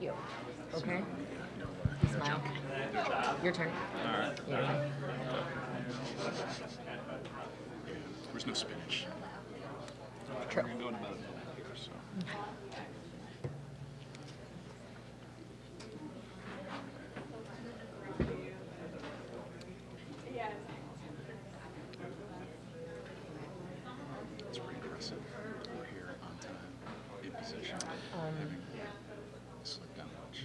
You. Okay? Smile. Your turn. Yeah. There's no spinach. True. We're going about it here, so. It's pretty impressive. We're here on time, in position. Having slipped down much.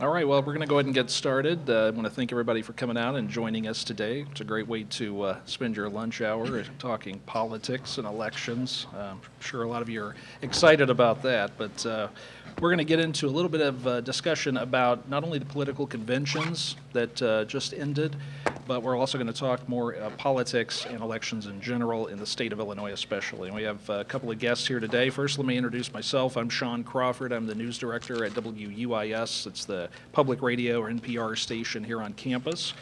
All right, well, we're going to go ahead and get started. Uh, I want to thank everybody for coming out and joining us today. It's a great way to uh, spend your lunch hour talking politics and elections. Uh, I'm sure a lot of you are excited about that, but uh, we're going to get into a little bit of uh, discussion about not only the political conventions that uh, just ended, but we're also going to talk more uh, politics and elections in general in the state of Illinois, especially. And we have a couple of guests here today. First, let me introduce myself. I'm Sean Crawford. I'm the news director at WUIS. It's the public radio or NPR station here on campus.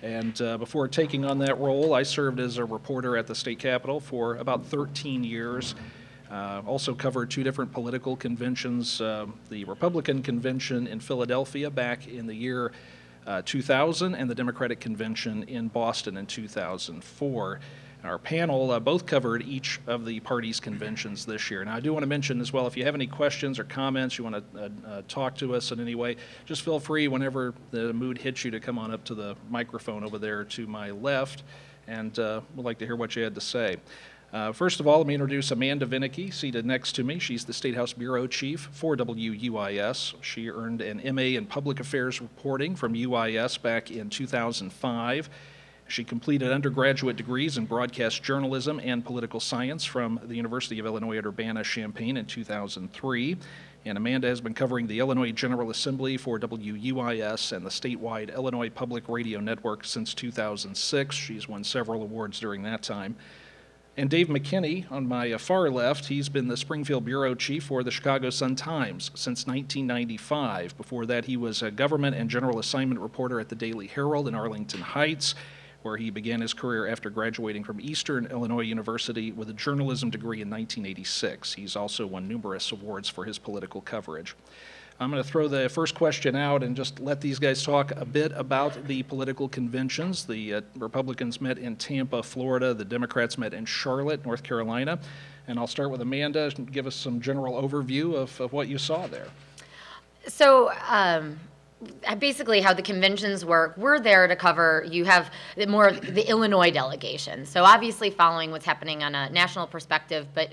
And uh, before taking on that role, I served as a reporter at the state capitol for about 13 years. Uh, also covered two different political conventions uh, the Republican convention in Philadelphia back in the year uh, 2000 and the Democratic convention in Boston in 2004. Our panel uh, both covered each of the parties' conventions this year. Now, I do want to mention as well if you have any questions or comments, you want to uh, uh, talk to us in any way, just feel free whenever the mood hits you to come on up to the microphone over there to my left, and uh, we'd like to hear what you had to say. Uh, first of all, let me introduce Amanda Vinicky, seated next to me. She's the State House Bureau Chief for WUIS. She earned an MA in Public Affairs Reporting from UIS back in 2005. She completed undergraduate degrees in broadcast journalism and political science from the University of Illinois at Urbana-Champaign in 2003. And Amanda has been covering the Illinois General Assembly for WUIS and the statewide Illinois Public Radio Network since 2006. She's won several awards during that time. And Dave McKinney, on my uh, far left, he's been the Springfield Bureau Chief for the Chicago Sun-Times since 1995. Before that, he was a government and general assignment reporter at the Daily Herald in Arlington Heights, where he began his career after graduating from Eastern Illinois University with a journalism degree in 1986. He's also won numerous awards for his political coverage. I'm going to throw the first question out and just let these guys talk a bit about the political conventions. The uh, Republicans met in Tampa, Florida. The Democrats met in Charlotte, North Carolina. And I'll start with Amanda. And give us some general overview of, of what you saw there. So, um, basically how the conventions work we're there to cover you have more the illinois delegation so obviously following what's happening on a national perspective but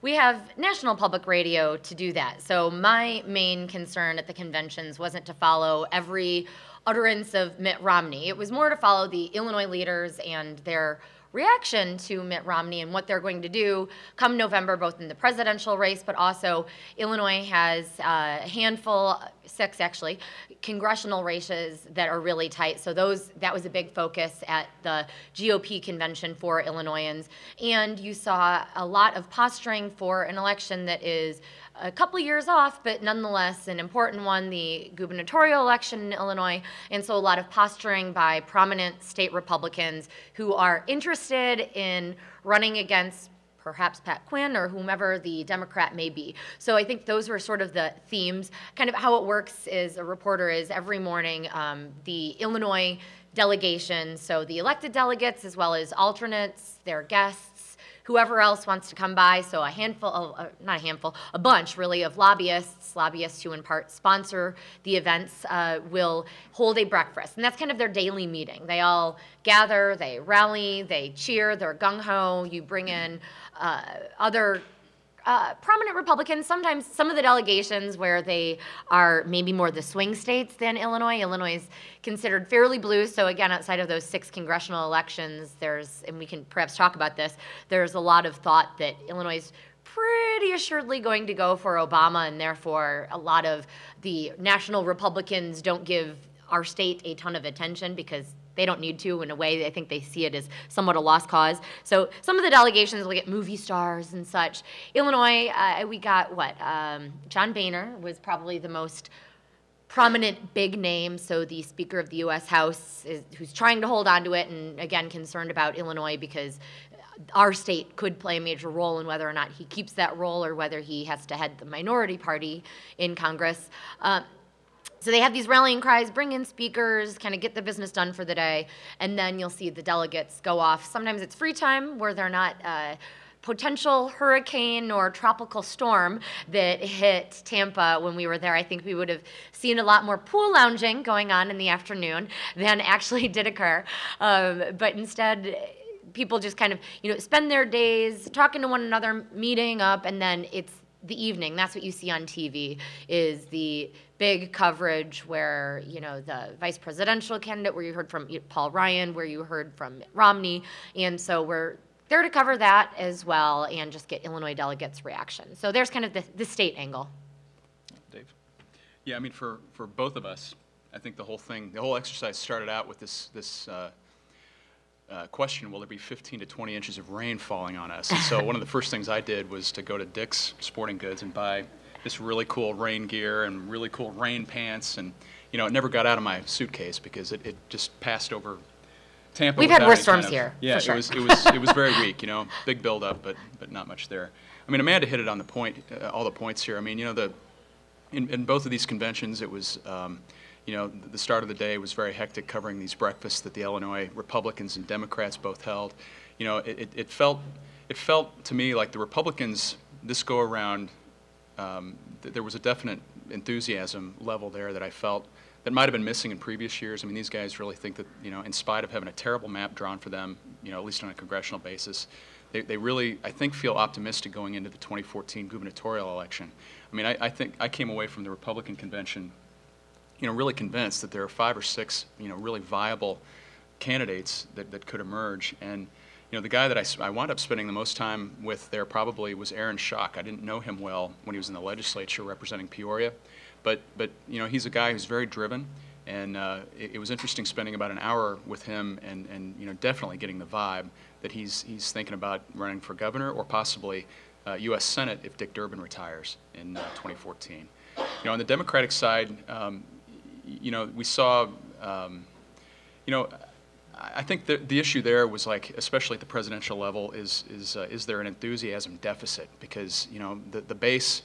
we have national public radio to do that. So my main concern at the conventions wasn't to follow every utterance of mitt romney. It was more to follow the illinois leaders and their reaction to Mitt Romney and what they're going to do come November, both in the presidential race, but also Illinois has uh, a handful, six actually, congressional races that are really tight. So those that was a big focus at the GOP convention for Illinoisans, and you saw a lot of posturing for an election that is a couple years off, but nonetheless an important one, the gubernatorial election in Illinois. And so a lot of posturing by prominent state Republicans who are interested in running against perhaps Pat Quinn or whomever the Democrat may be. So I think those were sort of the themes. Kind of how it works is a reporter is every morning um, the Illinois delegation, so the elected delegates as well as alternates, their guests, whoever else wants to come by. So a handful, of, uh, not a handful, a bunch really of lobbyists, lobbyists who in part sponsor the events, uh, will hold a breakfast. And that's kind of their daily meeting. They all gather, they rally, they cheer, they're gung ho. You bring in uh, other uh, prominent Republicans, sometimes some of the delegations where they are maybe more the swing states than Illinois. Illinois is considered fairly blue, so again, outside of those six congressional elections, there's, and we can perhaps talk about this, there's a lot of thought that Illinois is pretty assuredly going to go for Obama, and therefore a lot of the national Republicans don't give our state a ton of attention because they don't need to in a way. I think they see it as somewhat a lost cause. So some of the delegations will get movie stars and such. Illinois uh, we got what um, john boehner was probably the most prominent big name. So the speaker of the u.s house is, who's trying to hold on to it and again concerned about illinois because our state could play a major role in whether or not he keeps that role or whether he has to head the minority party in Congress. Uh, so they have these rallying cries, bring in speakers, kind of get the business done for the day, and then you'll see the delegates go off. Sometimes it's free time where they're not. Uh, potential hurricane or tropical storm that hit Tampa when we were there, I think we would have seen a lot more pool lounging going on in the afternoon than actually did occur. Um, but instead, people just kind of you know spend their days talking to one another, meeting up, and then it's the evening. That's what you see on TV is the big coverage where you know the vice presidential candidate, where you heard from Paul Ryan, where you heard from Romney, and so we're there to cover that as well and just get Illinois delegates' reaction. So there's kind of the, the state angle. Dave? Yeah, I mean, for, for both of us, I think the whole thing, the whole exercise started out with this, this uh, uh, question, will there be 15 to 20 inches of rain falling on us? And so one of the first things I did was to go to Dick's Sporting Goods and buy this really cool rain gear and really cool rain pants. And, you know, it never got out of my suitcase because it, it just passed over Tampa. We've had worse any kind storms of- here, Yeah, sure. it was, it was, it was very weak, you know, big buildup, but, but not much there. I mean, Amanda hit it on the point, uh, all the points here. I mean, you know, the, in, in both of these conventions, it was, um, you know, the start of the day was very hectic covering these breakfasts that the Illinois Republicans and Democrats both held. You know, it, it- it felt, it felt to me like the Republicans this go around, um, th- there was a definite enthusiasm level there that I felt that might have been missing in previous years. I mean, these guys really think that, you know, in spite of having a terrible map drawn for them, you know, at least on a congressional basis, they, they really, I think, feel optimistic going into the 2014 gubernatorial election. I mean, I, I think I came away from the Republican convention, you know, really convinced that there are five or six, you know, really viable candidates that, that could emerge. And, you know, the guy that I, I wound up spending the most time with there probably was Aaron Schock. I didn't know him well when he was in the legislature representing Peoria, but, but you know, he's a guy who's very driven. And uh, it, it was interesting spending about an hour with him and, and you know, definitely getting the vibe that he's, he's thinking about running for governor or possibly uh, U.S. Senate if Dick Durbin retires in uh, 2014. You know, on the Democratic side, um, you know, we saw, um, you know, I think the, the issue there was like, especially at the presidential level, is, is, uh, is there an enthusiasm deficit? Because, you know, the, the base,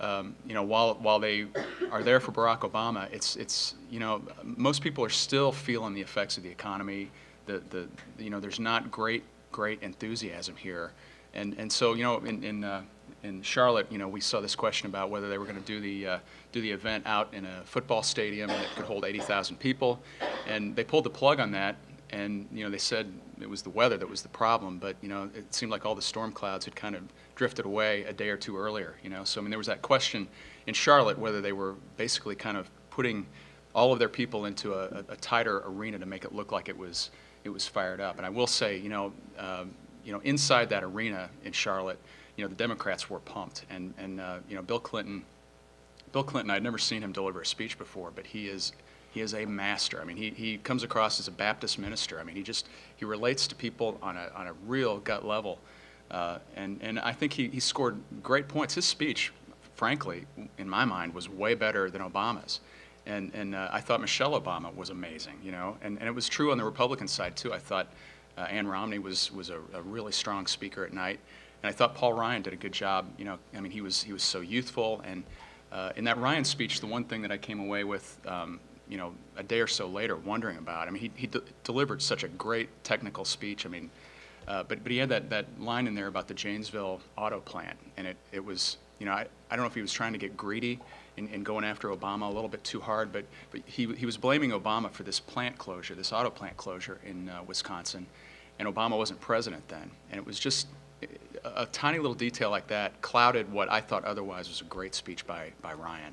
um, you know, while, while they are there for Barack Obama, it's, it's, you know, most people are still feeling the effects of the economy. The, the, you know, there's not great, great enthusiasm here. And, and so, you know, in, in, uh, in Charlotte, you know, we saw this question about whether they were going to do the, uh, do the event out in a football stadium that could hold 80,000 people. And they pulled the plug on that. And, you know, they said it was the weather that was the problem. But, you know, it seemed like all the storm clouds had kind of drifted away a day or two earlier, you know. So, I mean, there was that question in Charlotte whether they were basically kind of putting all of their people into a, a, tighter arena to make it look like it was, it was fired up. And I will say, you know, um, you know, inside that arena in Charlotte, you know, the Democrats were pumped. And, and uh, you know, Bill Clinton, Bill Clinton, I'd never seen him deliver a speech before, but he is, he is a master. I mean, he, he comes across as a Baptist minister. I mean, he just, he relates to people on a, on a real gut level. Uh, and, and I think he, he scored great points. His speech, frankly, in my mind, was way better than Obama's. And, and uh, I thought Michelle Obama was amazing, you know, and, and it was true on the Republican side, too. I thought uh, Ann Romney was, was a, a really strong speaker at night. And I thought Paul Ryan did a good job. You know, I mean, he was, he was so youthful. And uh, in that Ryan speech, the one thing that I came away with, um, you know, a day or so later wondering about, I mean, he, he de- delivered such a great technical speech. I mean, uh, but, but he had that, that line in there about the Janesville auto plant. And it, it was, you know, I, I don't know if he was trying to get greedy and, and going after Obama a little bit too hard, but, but he, he was blaming Obama for this plant closure, this auto plant closure in uh, Wisconsin. And Obama wasn't president then. And it was just a, a tiny little detail like that clouded what I thought otherwise was a great speech by, by Ryan.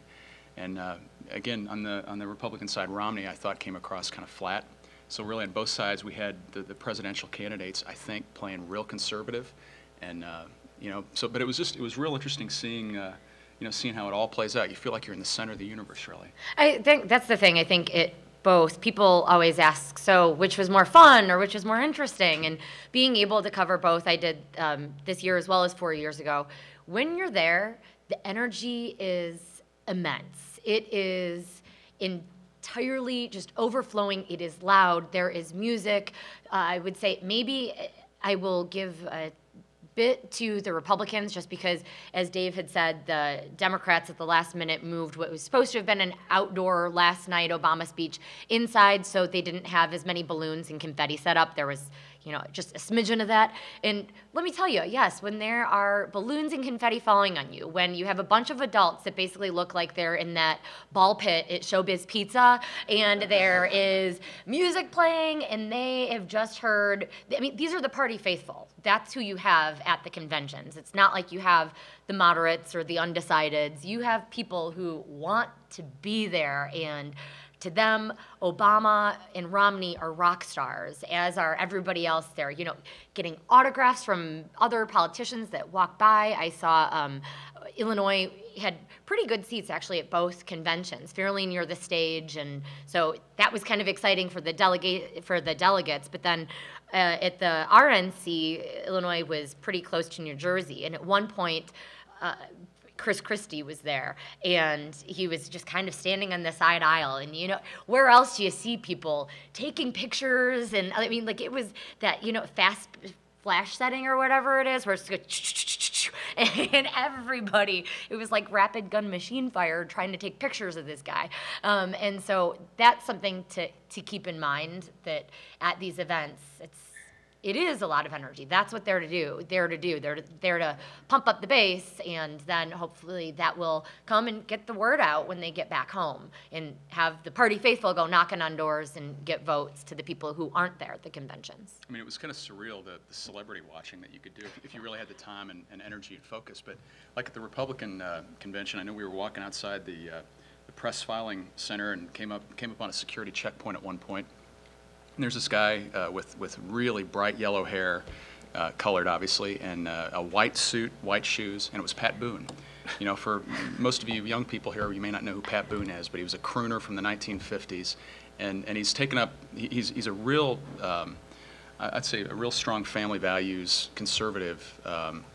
And uh, again, on the, on the Republican side, Romney, I thought came across kind of flat. So really, on both sides, we had the, the presidential candidates, I think, playing real conservative. And, uh, you know, so, but it was just, it was real interesting seeing, uh, you know, seeing how it all plays out. You feel like you're in the center of the universe, really. I think that's the thing. I think it both. People always ask, so which was more fun or which was more interesting? And being able to cover both, I did um, this year as well as four years ago. When you're there, the energy is immense. It is entirely just overflowing. It is loud. There is music. Uh, I would say maybe. I will give a bit to the Republicans just because, as Dave had said, the Democrats at the last minute moved what was supposed to have been an outdoor last night Obama speech inside, so they didn't have as many balloons and confetti set up. There was you know, just a smidgen of that. And let me tell you, yes, when there are balloons and confetti falling on you, when you have a bunch of adults that basically look like they're in that ball pit at Showbiz Pizza, and there is music playing, and they have just heard, I mean, these are the party faithful. That's who you have at the conventions. It's not like you have the moderates or the undecideds. You have people who want to be there and to them, Obama and Romney are rock stars, as are everybody else there. You know, getting autographs from other politicians that walk by. I saw um, Illinois had pretty good seats actually at both conventions, fairly near the stage, and so that was kind of exciting for the delegate for the delegates. But then uh, at the RNC, Illinois was pretty close to New Jersey, and at one point. Uh, Chris Christie was there, and he was just kind of standing on the side aisle. And you know, where else do you see people taking pictures? And I mean, like it was that you know fast flash setting or whatever it is, where it's go and everybody, it was like rapid gun machine fire trying to take pictures of this guy. Um, and so that's something to to keep in mind that at these events, it's it is a lot of energy. That's what they're to do. They're to do. They're to, they're to pump up the base, and then hopefully that will come and get the word out when they get back home, and have the party faithful go knocking on doors and get votes to the people who aren't there at the conventions. I mean, it was kind of surreal the, the celebrity watching that you could do if, if you really had the time and, and, energy and focus. But like at the Republican uh, convention, I know we were walking outside the, uh, the press filing center and came up came up on a security checkpoint at one point and there's this guy uh, with, with really bright yellow hair, uh, colored obviously, and uh, a white suit, white shoes, and it was Pat Boone. You know, for most of you young people here, you may not know who Pat Boone is, but he was a crooner from the 1950s, and, and he's taken up, he's, he's a real, um, I'd say a real strong family values, conservative um,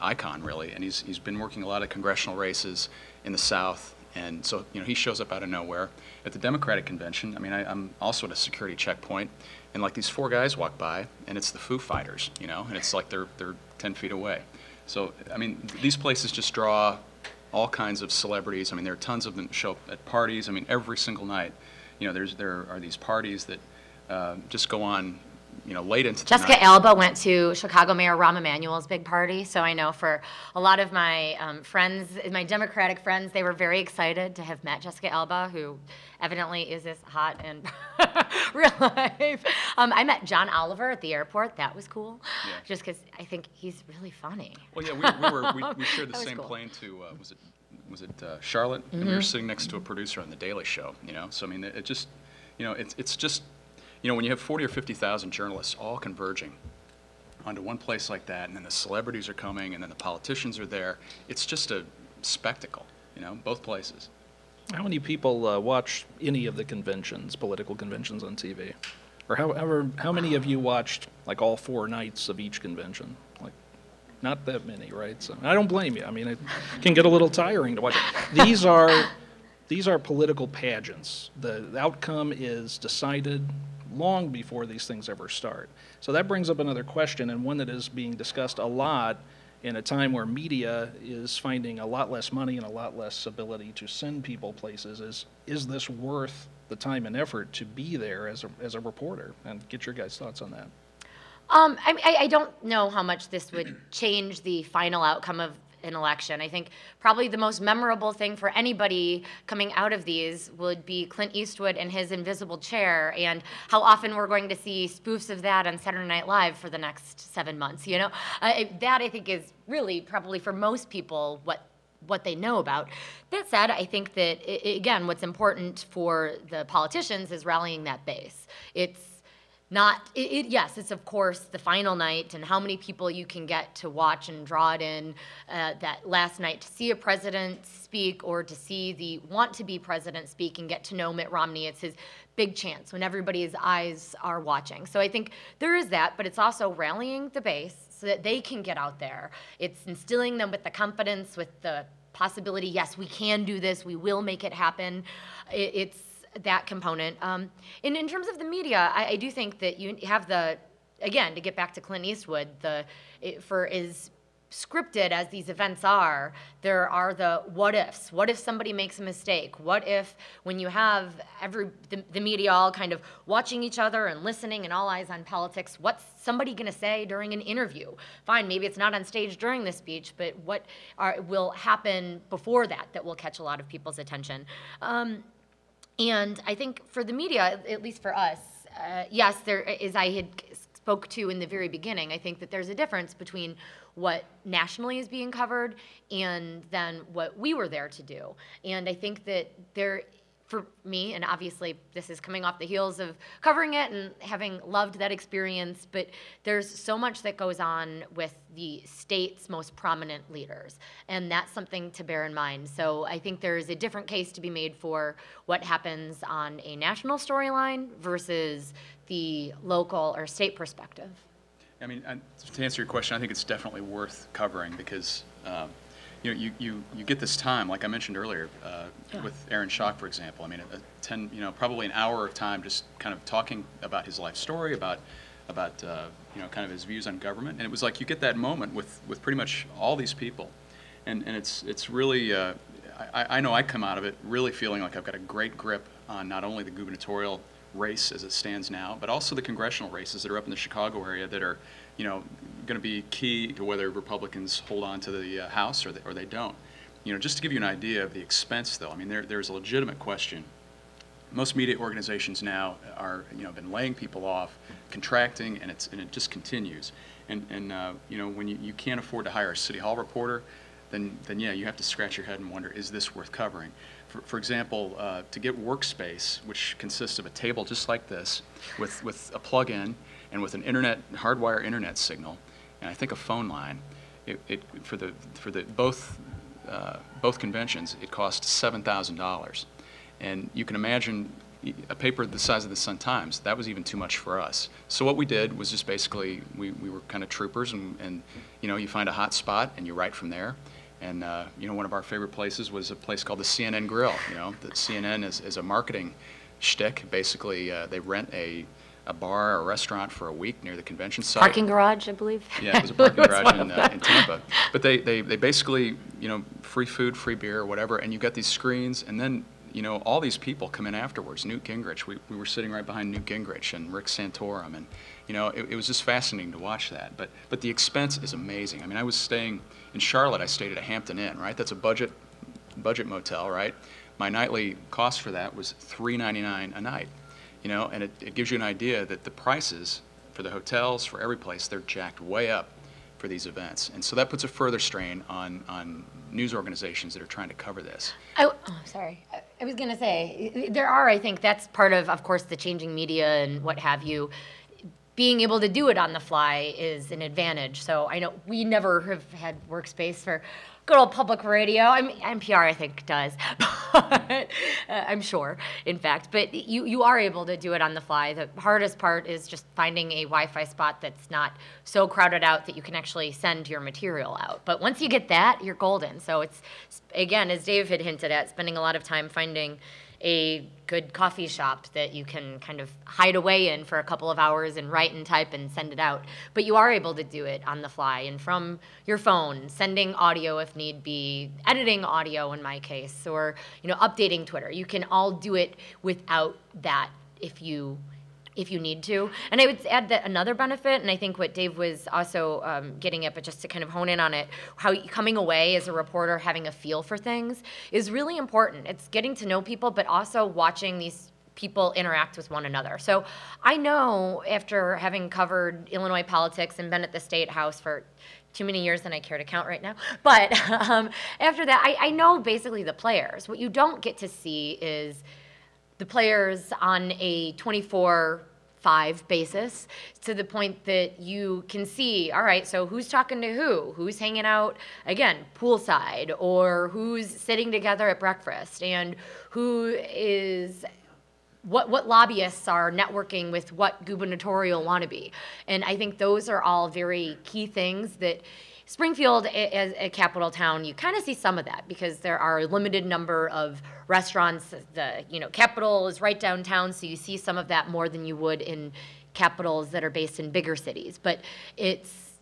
icon, really, and he's, he's been working a lot of congressional races in the South, and so, you know, he shows up out of nowhere. At the Democratic convention, I mean, I, am also at a security checkpoint, and like these four guys walk by, and it's the Foo Fighters, you know, and it's like they're, they're 10 feet away. So, I mean, these places just draw all kinds of celebrities. I mean, there are tons of them show up at parties. I mean, every single night, you know, there's, there are these parties that uh, just go on you know, late into Jessica. Alba went to Chicago Mayor Rahm Emanuel's big party, so I know for a lot of my um, friends, my Democratic friends, they were very excited to have met Jessica Alba, who evidently is as hot in real life. Um, I met John Oliver at the airport. That was cool, Yeah. just because I think he's really funny. Well, yeah, we, we were we, we shared the same cool. plane to uh, was it was it uh, Charlotte, and Mm-hmm. we were sitting next to a producer on the Daily Show. You know, so I mean, it, it just you know, it's it's just you know when you have forty or fifty thousand journalists all converging onto one place like that, and then the celebrities are coming, and then the politicians are there. It's just a spectacle. You know, both places. How many people uh, watch any of the conventions, political conventions on TV? Or however, how many of you watched like all four nights of each convention? Like, not that many, right? So I don't blame you. I mean, it can get a little tiring to watch. These are these are political pageants. The outcome is decided long before these things ever start. So that brings up another question, and one that is being discussed a lot in a time where media is finding a lot less money and a lot less ability to send people places is is this worth the time and effort to be there as a, as a reporter and get your guys thoughts on that Um, I, I- I don't know how much this would change the final outcome of an election. I think probably the most memorable thing for anybody coming out of these would be Clint Eastwood and his invisible chair, and how often we're going to see spoofs of that on Saturday Night Live for the next seven months. You know, uh, that I think is really probably for most people what what they know about. That said, I think that again, what's important for the politicians is rallying that base. It's not it, it, yes it's of course the final night and how many people you can get to watch and draw it in uh, that last night to see a president speak or to see the want to be president speak and get to know mitt romney it's his big chance when everybody's eyes are watching. So i think there is that but it's also rallying the base so that they can get out there. It's instilling them with the confidence with the possibility yes we can do this we will make it happen. It, it's that component. Um, and in terms of the media, I, I do think that you have the again, to get back to Clint Eastwood, the it, for is scripted as these events are, there are the what ifs. What if somebody makes a mistake? What if when you have every the, the media all kind of watching each other and listening and all eyes on politics, what's somebody going to say during an interview? Fine, maybe it's not on stage during the speech, but what are, will happen before that that will catch a lot of people's attention? Um, and I think for the media, at least for us, uh, yes, there is. I had spoke to in the very beginning. I think that there's a difference between what nationally is being covered and then what we were there to do. And I think that there for me, and obviously this is coming off the heels of covering it and having loved that experience, but there's so much that goes on with the state's most prominent leaders, and that's something to bear in mind. So I think there's a different case to be made for what happens on a national storyline versus the local or state perspective. I mean, to answer your question, I think it's definitely worth covering because um, you know, you, you, you get this time, like I mentioned earlier, uh, yeah. with Aaron Schock, for example. I mean, a, a, ten, you know, probably an hour of time just kind of talking about his life story, about, about uh, you know, kind of his views on government, and it was like you get that moment with, with pretty much all these people, and and it's it's really, uh, I, I know I come out of it really feeling like I've got a great grip on not only the gubernatorial race as it stands now, but also the congressional races that are up in the Chicago area that are, you know, going to be key to whether Republicans hold on to the uh, House or they, or they don't. You know, just to give you an idea of the expense, though, I mean, there, there's a legitimate question. Most media organizations now are, you know, been laying people off, contracting, and it's and it just continues. And and uh, you know, when you, you can't afford to hire a city hall reporter, then then yeah, you have to scratch your head and wonder, is this worth covering? For, for example, uh, to get workspace, which consists of a table just like this, with with a plug-in and with an internet hardwire internet signal, and I think a phone line. It, it for the for the both uh, both conventions it cost seven thousand dollars, and you can imagine a paper the size of the Sun Times that was even too much for us. So what we did was just basically we, we were kind of troopers and, and you know you find a hot spot and you write from there. And uh, you know one of our favorite places was a place called the CNN Grill. You know the CNN is, is a marketing shtick. Basically, uh, they rent a a bar or a restaurant for a week near the convention site. Parking garage, I believe. Yeah, it was a parking garage in, uh, in Tampa. But they, they, they basically, you know, free food, free beer, or whatever, and you got these screens, and then, you know, all these people come in afterwards. Newt Gingrich, we, we were sitting right behind Newt Gingrich and Rick Santorum, and, you know, it, it was just fascinating to watch that. But, but the expense is amazing. I mean, I was staying in Charlotte, I stayed at a Hampton Inn, right? That's a budget, budget motel, right? My nightly cost for that was $3.99 a night you know, and it, it gives you an idea that the prices for the hotels, for every place, they're jacked way up for these events. And so that puts a further strain on, on news organizations that are trying to cover this. I, oh, sorry. I was going to say, there are, I think, that's part of, of course, the changing media and what have you. Being able to do it on the fly is an advantage. So I know we never have had workspace for good old public radio. I mean, NPR, I think, does, but, uh, I'm sure, in fact. But you, you are able to do it on the fly. The hardest part is just finding a Wi Fi spot that's not so crowded out that you can actually send your material out. But once you get that, you're golden. So it's, again, as Dave had hinted at, spending a lot of time finding a good coffee shop that you can kind of hide away in for a couple of hours and write and type and send it out. But you are able to do it on the fly and from your phone, sending audio if need be, editing audio in my case, or you know, updating Twitter. You can all do it without that if you if you need to. And I would add that another benefit, and I think what Dave was also um, getting at, but just to kind of hone in on it, how coming away as a reporter, having a feel for things is really important. It's getting to know people, but also watching these people interact with one another. So I know after having covered Illinois politics and been at the state house for too many years than I care to count right now. But um, after that, I, I know basically the players. What you don't get to see is the players on a 24 5 basis to the point that you can see all right so who's talking to who? Who's hanging out again poolside or who's sitting together at breakfast? And who is what, what lobbyists are networking with what gubernatorial wannabe and i think those are all very key things that Springfield, is a capital town, you kind of see some of that because there are a limited number of restaurants. The you know capital is right downtown, so you see some of that more than you would in capitals that are based in bigger cities. But it's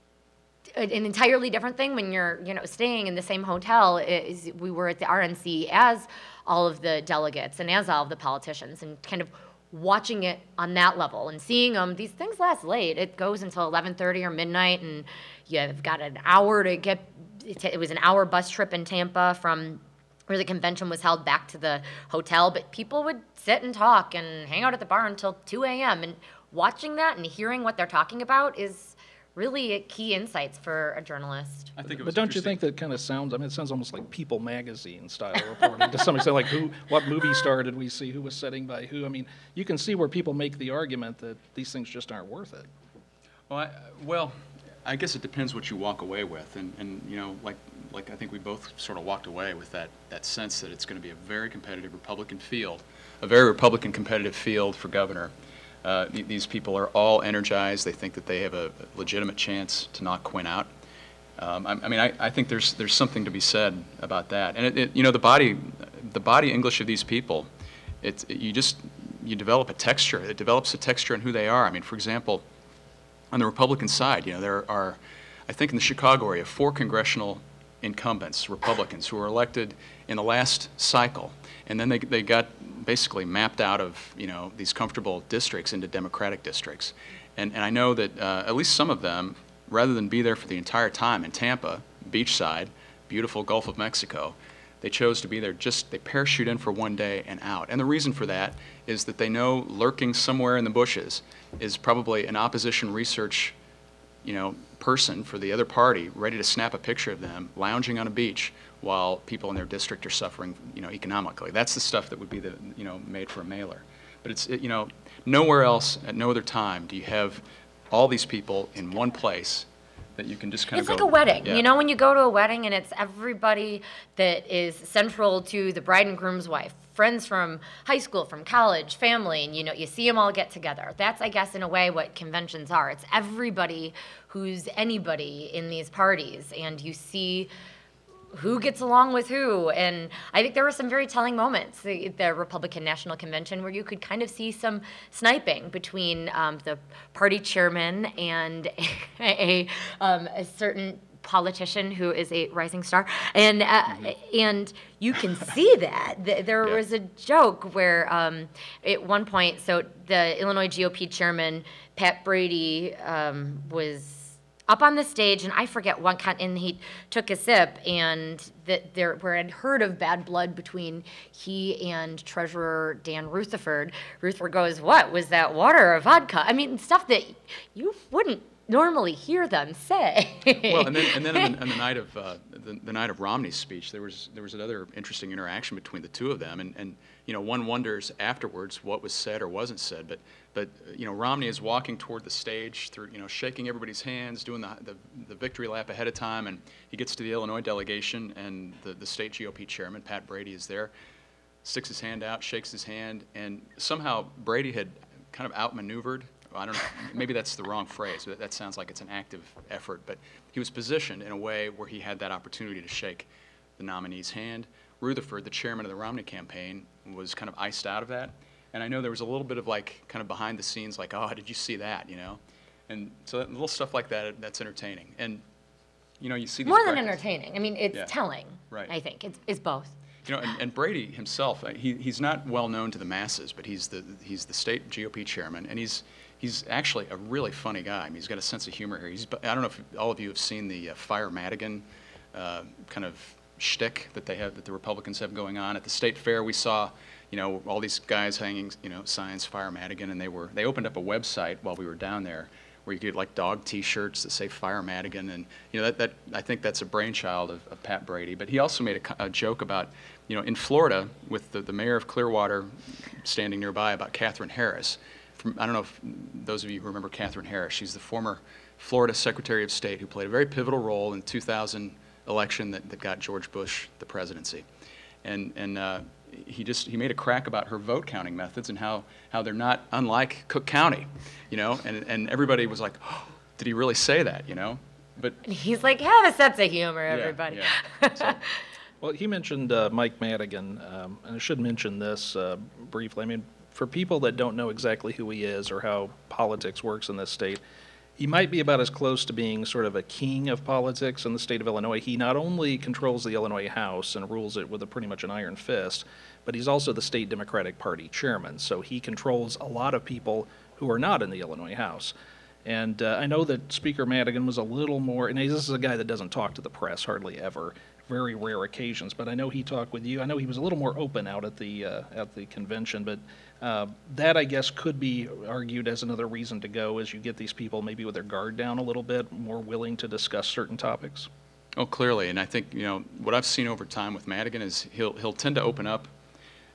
an entirely different thing when you're, you know, staying in the same hotel. Is we were at the RNC as all of the delegates and as all of the politicians, and kind of watching it on that level and seeing them. These things last late. It goes until 11:30 or midnight, and you've got an hour to get. It was an hour bus trip in Tampa from where the convention was held back to the hotel, but people would sit and talk and hang out at the bar until 2 a.m. And watching that and hearing what they're talking about is really key insights for a journalist. I think it But don't you think that kind of sounds, I mean, it sounds almost like People Magazine style reporting to some extent, like who, what movie star did we see, who was setting by who? I mean, you can see where people make the argument that these things just aren't worth it. Well, I, well, I guess it depends what you walk away with, and, and you know, like like I think we both sort of walked away with that that sense that it's going to be a very competitive Republican field, a very Republican competitive field for governor. Uh, th- these people are all energized. They think that they have a legitimate chance to knock Quinn out. Um, I, I mean, I, I think there's there's something to be said about that, and it, it, you know, the body the body English of these people, it's you just you develop a texture. It develops a texture in who they are. I mean, for example on the Republican side, you know, there are, I think in the Chicago area, four congressional incumbents, Republicans, who were elected in the last cycle. And then they, they got basically mapped out of, you know, these comfortable districts into Democratic districts. And, and I know that uh, at least some of them, rather than be there for the entire time in Tampa, beachside, beautiful Gulf of Mexico, they chose to be there just, they parachute in for one day and out. And the reason for that is that they know lurking somewhere in the bushes is probably an opposition research, you know, person for the other party ready to snap a picture of them lounging on a beach while people in their district are suffering, you know, economically. That's the stuff that would be the, you know, made for a mailer. But it's, it, you know, nowhere else at no other time do you have all these people in one place that you can just kind It's of like go. a wedding. Yeah. You know, when you go to a wedding and it's everybody that is central to the bride and groom's wife, friends from high school, from college, family, and you know, you see them all get together. That's, I guess, in a way, what conventions are. It's everybody who's anybody in these parties, and you see who gets along with who. And I think there were some very telling moments, the, the Republican National Convention, where you could kind of see some sniping between um, the party chairman and a, um, a certain politician who is a rising star and uh, and you can see that Th- there Yeah. was a joke where um, at one point so the illinois gop chairman pat brady um, was up on the stage, and I forget what kind, and he took a sip, and that there where I'd heard of bad blood between he and Treasurer Dan Rutherford. Rutherford goes, "What was that water or vodka?" I mean, stuff that you wouldn't normally hear them say. Well, and then, and then on, the, on the night of uh, the, the night of Romney's speech, there was there was another interesting interaction between the two of them, and, and you know one wonders afterwards what was said or wasn't said, but but you know Romney is walking toward the stage through you know shaking everybody's hands, doing the, the the victory lap ahead of time, and he gets to the Illinois delegation, and the the state GOP chairman Pat Brady is there, sticks his hand out, shakes his hand, and somehow Brady had kind of outmaneuvered. I don't know, maybe that's the wrong phrase. That, that sounds like it's an active effort, but he was positioned in a way where he had that opportunity to shake the nominee's hand. Rutherford, the chairman of the Romney campaign, was kind of iced out of that. And I know there was a little bit of like, kind of behind the scenes, like, oh, did you see that, you know? And so that little stuff like that, that's entertaining. And, you know, you see More than entertaining. I mean, it's Yeah. telling. Right. I think it's, it's both. You know, and, and Brady himself, he, he's not well known to the masses, but he's the he's the state GOP chairman, and he's he's actually a really funny guy. I mean, he's got a sense of humor here. He's I don't know if all of you have seen the uh, Fire Madigan uh, kind of shtick that they have that the Republicans have going on at the state fair. We saw, you know, all these guys hanging, you know, signs Fire Madigan, and they were they opened up a website while we were down there where you could get like dog T-shirts that say Fire Madigan, and you know that, that I think that's a brainchild of, of Pat Brady. But he also made a, a joke about, you know, in Florida with the, the mayor of Clearwater standing nearby about Katherine Harris. From, I don't know if those of you who remember Katherine Harris. She's the former Florida Secretary of State who played a very pivotal role in the 2000 election that, that got George Bush the presidency. And, and uh, he just he made a crack about her vote counting methods and how, how they're not unlike Cook County, you know, and, and everybody was like, oh, did he really say that, you know? But And he's like, have a sense of humor, yeah, everybody. yeah. So- Well, he mentioned uh, Mike Madigan, um, and I should mention this uh, briefly. I mean, for people that don't know exactly who he is or how politics works in this state, he might be about as close to being sort of a king of politics in the state of Illinois. He not only controls the Illinois House and rules it with a pretty much an iron fist, but he's also the state Democratic Party chairman. So he controls a lot of people who are not in the Illinois House. And uh, I know that Speaker Madigan was a little more, and this is a guy that doesn't talk to the press hardly ever, very rare occasions. But I know he talked with you. I know he was a little more open out at the uh, at the convention. But uh, that I guess could be argued as another reason to go, as you get these people maybe with their guard down a little bit, more willing to discuss certain topics. Oh, clearly, and I think you know what I've seen over time with Madigan is he'll he'll tend to open up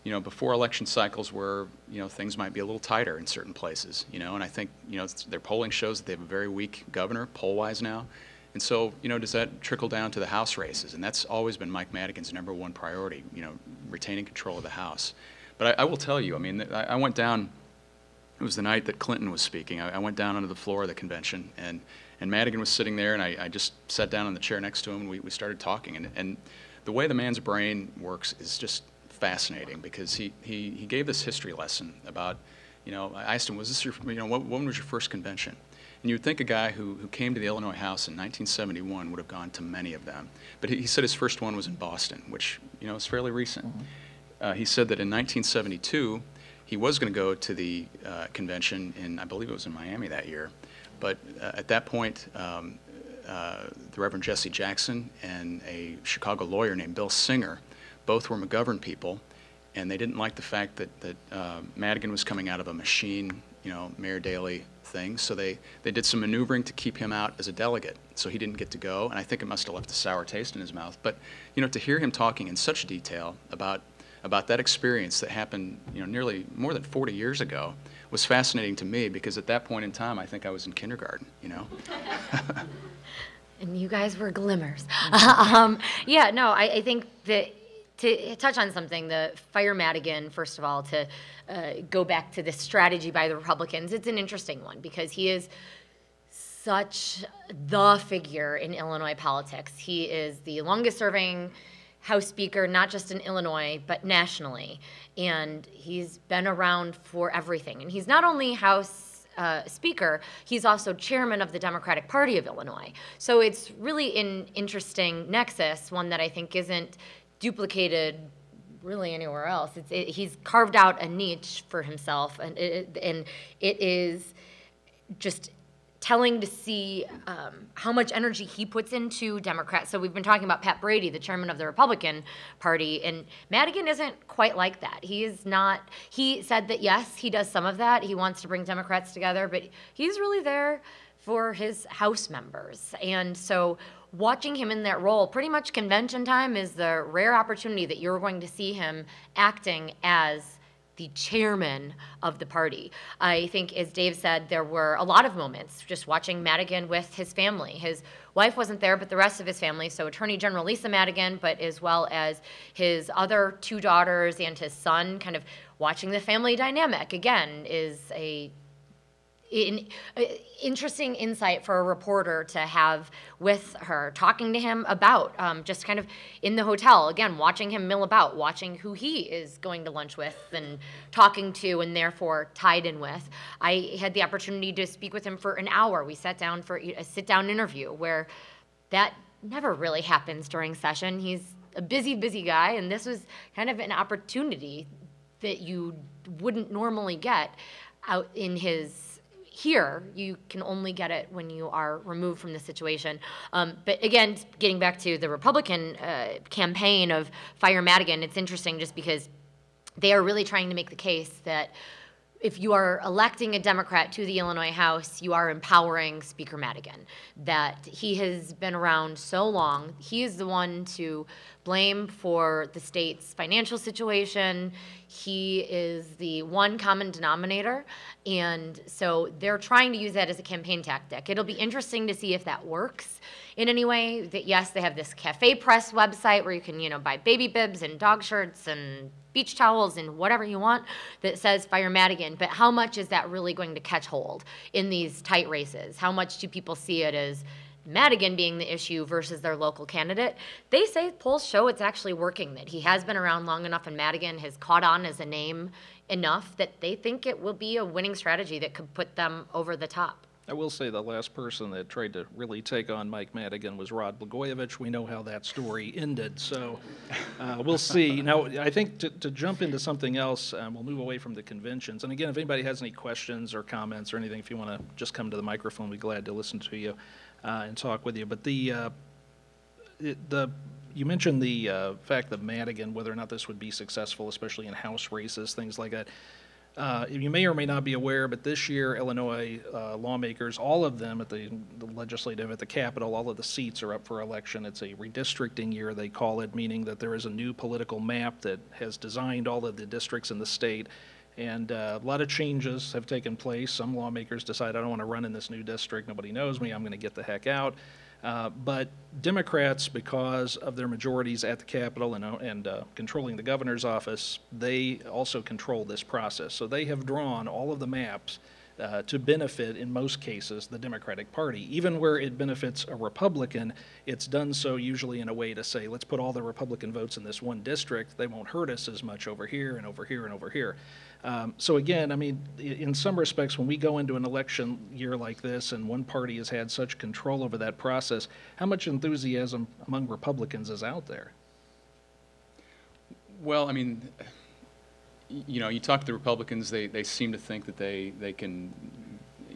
you know, before election cycles where, you know, things might be a little tighter in certain places, you know, and I think, you know, their polling shows that they have a very weak governor, poll-wise now. And so, you know, does that trickle down to the House races? And that's always been Mike Madigan's number one priority, you know, retaining control of the House. But I, I will tell you, I mean, I, I, went down, it was the night that Clinton was speaking. I, I, went down onto the floor of the convention, and, and Madigan was sitting there, and I, just sat down on the chair next to him, and we, we started talking. And, and the way the man's brain works is just fascinating because he, he, he gave this history lesson about, you know, I asked him, was this your, you know, what, when was your first convention? And you would think a guy who, who came to the Illinois House in 1971 would have gone to many of them. But he, he said his first one was in Boston, which, you know, is fairly recent. Mm-hmm. Uh, he said that in 1972, he was going to go to the uh, convention in, I believe it was in Miami that year. But uh, at that point, um, uh, the Reverend Jesse Jackson and a Chicago lawyer named Bill Singer both were McGovern people, and they didn't like the fact that, that uh, Madigan was coming out of a machine, you know, Mayor Daley thing. So they, they did some maneuvering to keep him out as a delegate. So he didn't get to go, and I think it must have left a sour taste in his mouth. But, you know, to hear him talking in such detail about, about that experience that happened, you know, nearly more than 40 years ago was fascinating to me because at that point in time, I think I was in kindergarten, you know. and you guys were glimmers. um, yeah, no, I, I think that to touch on something, the fire Madigan, first of all, to uh, go back to this strategy by the Republicans, it's an interesting one because he is such the figure in Illinois politics. He is the longest serving House Speaker, not just in Illinois, but nationally. And he's been around for everything. And he's not only House uh, Speaker, he's also chairman of the Democratic Party of Illinois. So it's really an interesting nexus, one that I think isn't duplicated really anywhere else. It, he's carved out a niche for himself, and it, and it is just telling to see um, how much energy he puts into Democrats. So we've been talking about Pat Brady, the chairman of the Republican Party, and Madigan isn't quite like that. He is not. He said that yes, he does some of that. He wants to bring Democrats together, but he's really there for his House members, and so watching him in that role, pretty much convention time is the rare opportunity that you're going to see him acting as the chairman of the party. I think, as Dave said, there were a lot of moments just watching Madigan with his family. His wife wasn't there, but the rest of his family, so Attorney General Lisa Madigan, but as well as his other two daughters and his son, kind of watching the family dynamic again is a in, uh, interesting insight for a reporter to have with her, talking to him about um, just kind of in the hotel, again, watching him mill about, watching who he is going to lunch with and talking to and therefore tied in with. I had the opportunity to speak with him for an hour. We sat down for a sit down interview where that never really happens during session. He's a busy, busy guy, and this was kind of an opportunity that you wouldn't normally get out in his here, you can only get it when you are removed from the situation. Um, but again, getting back to the Republican uh, campaign of Fire Madigan, it's interesting just because they are really trying to make the case that if you are electing a Democrat to the Illinois House, you are empowering Speaker Madigan. That he has been around so long. He is the one to blame for the state's financial situation. He is the one common denominator. And so they're trying to use that as a campaign tactic. It'll be interesting to see if that works in any way. That yes, they have this Cafe Press website where you can, you know, buy baby bibs and dog shirts and beach towels and whatever you want that says Fire Madigan. But how much is that really going to catch hold in these tight races? How much do people see it as Madigan being the issue versus their local candidate, they say polls show it's actually working, that he has been around long enough and Madigan has caught on as a name enough that they think it will be a winning strategy that could put them over the top. I will say the last person that tried to really take on Mike Madigan was Rod Blagojevich. We know how that story ended, so uh, we'll see. Now, I think to, to jump into something else, um, we'll move away from the conventions. And again, if anybody has any questions or comments or anything, if you want to just come to the microphone, we'd be glad to listen to you uh, and talk with you. But the uh, it, the you mentioned the uh, fact that Madigan, whether or not this would be successful, especially in House races, things like that. Uh, you may or may not be aware, but this year, Illinois uh, lawmakers, all of them at the, the legislative, at the Capitol, all of the seats are up for election. It's a redistricting year, they call it, meaning that there is a new political map that has designed all of the districts in the state. And uh, a lot of changes have taken place. Some lawmakers decide, I don't want to run in this new district. Nobody knows me. I'm going to get the heck out. Uh, but Democrats, because of their majorities at the Capitol and, uh, and uh, controlling the governor's office, they also control this process. So they have drawn all of the maps uh, to benefit, in most cases, the Democratic Party. Even where it benefits a Republican, it's done so usually in a way to say, let's put all the Republican votes in this one district. They won't hurt us as much over here and over here and over here. Um, so again, I mean, in some respects, when we go into an election year like this and one party has had such control over that process, how much enthusiasm among Republicans is out there? Well, I mean, you know, you talk to the Republicans, they, they seem to think that they, they can,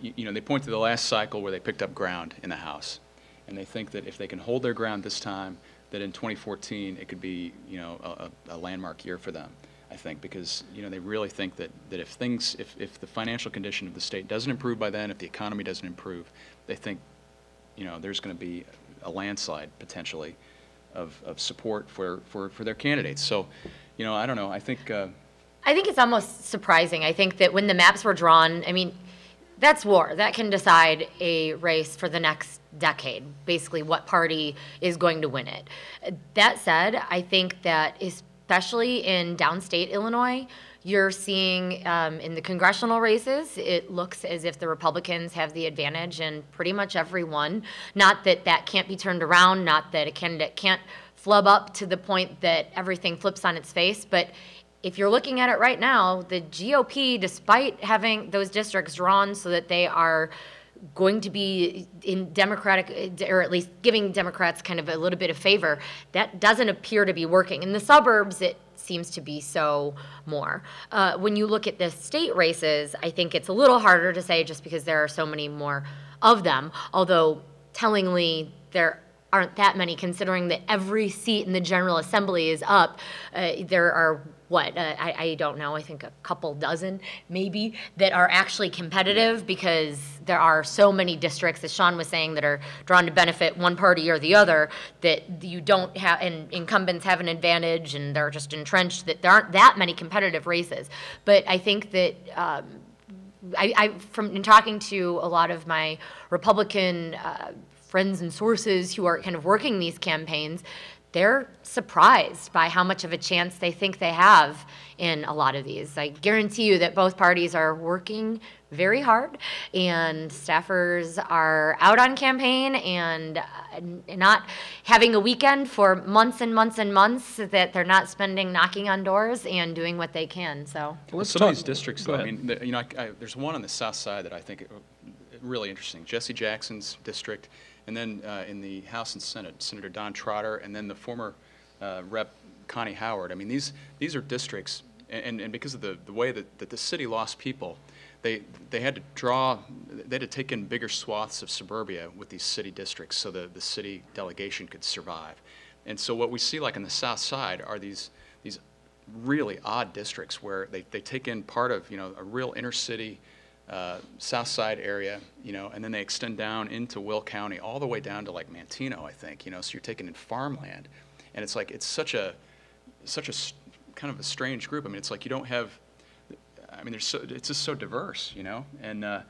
you know, they point to the last cycle where they picked up ground in the House. And they think that if they can hold their ground this time, that in 2014 it could be, you know, a, a landmark year for them. I think, because you know they really think that, that if things, if, if the financial condition of the state doesn't improve by then, if the economy doesn't improve, they think, you know, there's going to be a landslide potentially of, of support for, for, for their candidates. So, you know, I don't know. I think. Uh, I think it's almost surprising. I think that when the maps were drawn, I mean, that's war. That can decide a race for the next decade, basically what party is going to win it. That said, I think that is especially in downstate Illinois. You're seeing um, in the congressional races, it looks as if the Republicans have the advantage in pretty much every one. Not that that can't be turned around, not that a candidate can't flub up to the point that everything flips on its face, but if you're looking at it right now, the GOP, despite having those districts drawn so that they are going to be in Democratic, or at least giving Democrats kind of a little bit of favor, that doesn't appear to be working. In the suburbs, it seems to be so more. Uh, when you look at the state races, I think it's a little harder to say just because there are so many more of them, although tellingly, there aren't that many considering that every seat in the General Assembly is up. Uh, there are what uh, I, I don't know i think a couple dozen maybe that are actually competitive because there are so many districts as sean was saying that are drawn to benefit one party or the other that you don't have and incumbents have an advantage and they're just entrenched that there aren't that many competitive races. But i think that um, I, I, from in talking to a lot of my republican uh, friends and sources who are kind of working these campaigns they're surprised by how much of a chance they think they have in a lot of these. I guarantee you that both parties are working very hard and staffers are out on campaign and uh, not having a weekend for months and months and months that they're not spending knocking on doors and doing what they can so. Well, some of these districts though, i mean the, you know I, I, there's one on the south side that i think uh, really interesting. Jesse jackson's district and then uh, in the House and Senate, Senator Don Trotter, and then the former uh, Rep. Connie Howard. I mean, these, these are districts, and, and because of the, the way that, that the city lost people, they, they had to draw, they had to take in bigger swaths of suburbia with these city districts so the, the city delegation could survive. And so what we see like on the south side are these, these really odd districts where they, they take in part of, you know, a real inner city uh, south side area, you know, and then they extend down into Will County, all the way down to like Manteno, I think, you know, so you're taking in farmland. And it's like, it's such a, such a kind of a strange group. I mean, it's like you don't have, I mean, there's so, it's just so diverse, you know, and uh,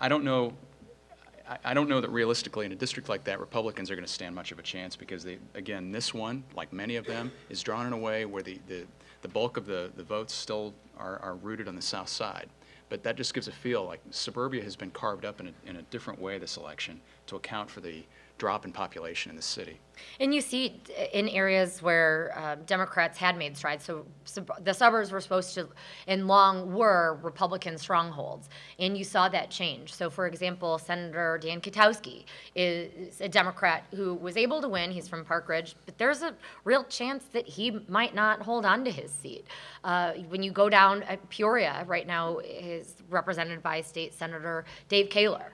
I don't know, I don't know that realistically in a district like that, Republicans are going to stand much of a chance because they, again, this one, like many of them, is drawn in a way where the, the, the bulk of the, the votes still are, are rooted on the south side but that just gives a feel like suburbia has been carved up in a, in a different way this election to account for the, drop in population in the city. And you see in areas where uh, Democrats had made strides. So the suburbs were supposed to, and long were Republican strongholds. And you saw that change. So, for example, Senator Dan Kotowski is a Democrat who was able to win. He's from Park Ridge, but there's a real chance that he might not hold on to his seat. Uh, when you go down at Peoria right now is represented by State Senator Dave Koehler.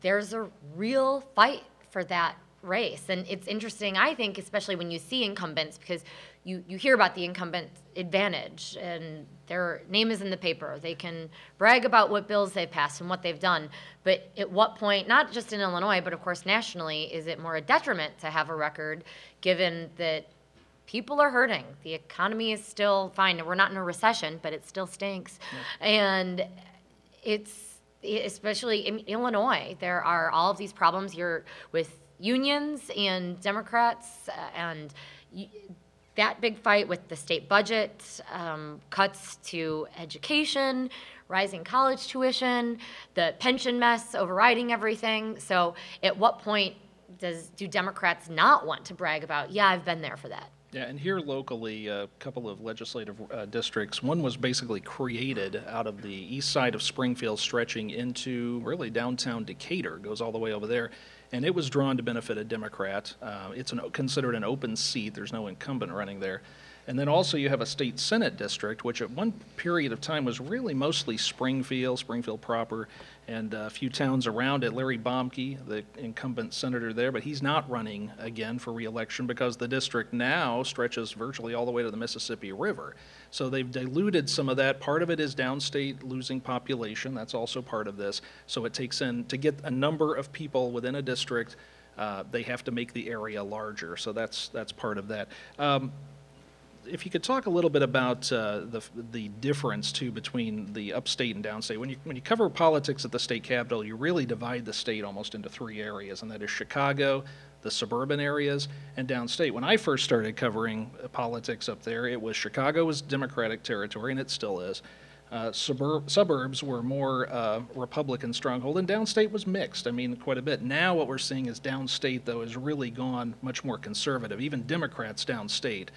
There's a real fight for that race. And it's interesting, I think, especially when you see incumbents, because you, you hear about the incumbent advantage and their name is in the paper. They can brag about what bills they've passed and what they've done. But at what point, not just in Illinois, but of course nationally, is it more a detriment to have a record given that people are hurting? The economy is still fine. We're not in a recession, but it still stinks. And it's especially in Illinois. There are all of these problems here with unions and Democrats, uh, and that big fight with the state budget, um, cuts to education, rising college tuition, the pension mess overriding everything. So, at what point does do Democrats not want to brag about? Yeah, I've been there for that. Yeah, and here locally, a couple of legislative uh, districts, one was basically created out of the east side of Springfield stretching into really downtown Decatur, goes all the way over there, and it was drawn to benefit a Democrat. Uh, It's an- considered an open seat, there's no incumbent running there. And then also you have a state senate district, which at one period of time was really mostly Springfield, Springfield proper, and a few towns around it. Larry Bomke, the incumbent senator there, but he's not running again for reelection because the district now stretches virtually all the way to the Mississippi River. So they've diluted some of that. Part of it is downstate losing population. That's also part of this. So it takes in, to get a number of people within a district, uh, they have to make the area larger. So that's, that's part of that. Um, if you could talk a little bit about uh, the the difference too between the upstate and downstate. When you when you cover politics at the state capitol, you really divide the state almost into three areas, and that is Chicago, the suburban areas, and downstate. When I first started covering uh, politics up there, it was Chicago was Democratic territory, and it still is. Uh, suburb, suburbs were more uh, Republican stronghold, and downstate was mixed. I mean, quite a bit. Now, what we're seeing is downstate, though, has really gone much more conservative. Even Democrats downstate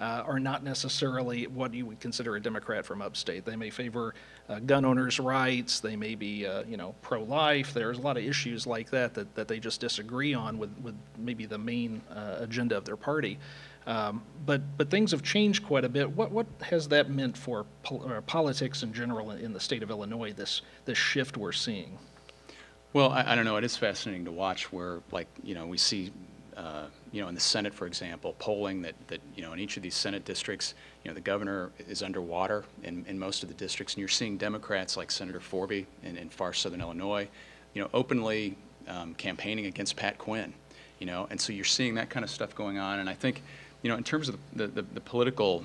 uh, are not necessarily what you would consider a Democrat from upstate. They may favor uh, gun owners' rights. They may be, uh, you know, pro-life. There's a lot of issues like that that, that they just disagree on with, with maybe the main uh, agenda of their party. Um, but but things have changed quite a bit. What what has that meant for pol- or politics in general in the state of Illinois? This this shift we're seeing. Well, I, I don't know. It is fascinating to watch where, like, you know, we see, uh, you know, in the Senate, for example, polling that, that, you know, in each of these Senate districts, you know, the governor is underwater in, in most of the districts, and you're seeing Democrats like Senator Forby in, in far southern Illinois, you know, openly um, campaigning against Pat Quinn, you know, and so you're seeing that kind of stuff going on. And I think, you know, in terms of the, the, the political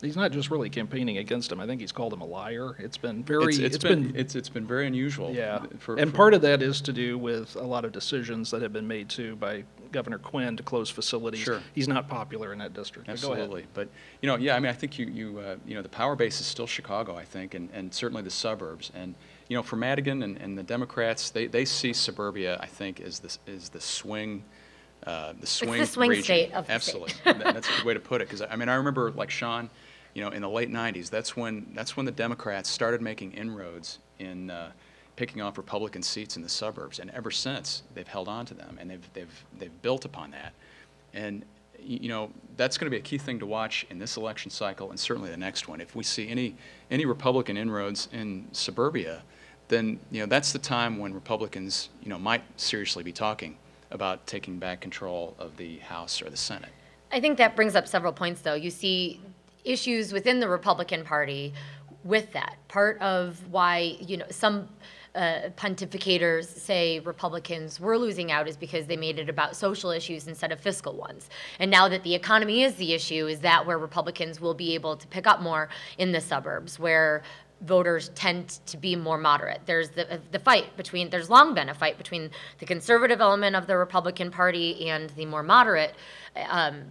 He's not just really campaigning against him. I think he's called him a liar. It's been very. it's, it's been, it's, it's been very unusual. Yeah, for- and for- part of that is to do with a lot of decisions that have been made too by Governor Quinn to close facilities. Sure. He's not popular in that district. But. Absolutely. But, you know, yeah, I mean, I think you, you, uh, you know, the power base is still Chicago, I think, and, and certainly the suburbs. And, you know, for Madigan and, and the Democrats, they, they see suburbia, I think, as the, as the swing, uh, the swing swing region. state of the. Absolutely. That- That's a good way to put it. Because, I mean, I remember, like Sean, you know, in the late 90s, that's when, that's when the Democrats started making inroads in uh, picking off Republican seats in the suburbs. And ever since, they've held on to them, and they've, they've, they've built upon that. And, you know, that's going to be a key thing to watch in this election cycle and certainly the next one. If we see any, any Republican inroads in suburbia, then, you know, that's the time when Republicans, you know, might seriously be talking about taking back control of the House or the Senate. I think that brings up several points, though. You see issues within the Republican Party with that. Part of why, you know, some uh, pontificators say Republicans were losing out is because they made it about social issues instead of fiscal ones. And now that the economy is the issue, is that where Republicans will be able to pick up more in the suburbs, where voters tend to be more moderate. There's the, the fight between, there's long been a fight between the conservative element of the Republican Party and the more moderate um,